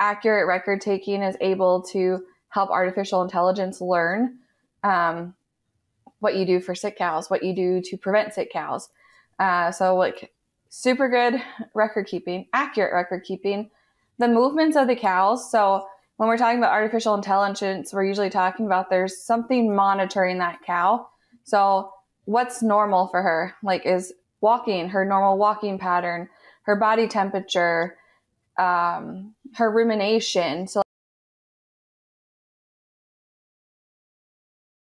accurate record taking is able to help artificial intelligence learn um, what you do for sick cows, what you do to prevent sick cows. Uh, so, like, super good record keeping, accurate record keeping, the movements of the cows. So, when we're talking about artificial intelligence, we're usually talking about there's something monitoring that cow. So, what's normal for her? Like, is walking, her normal walking pattern, her body temperature, um, her rumination. So,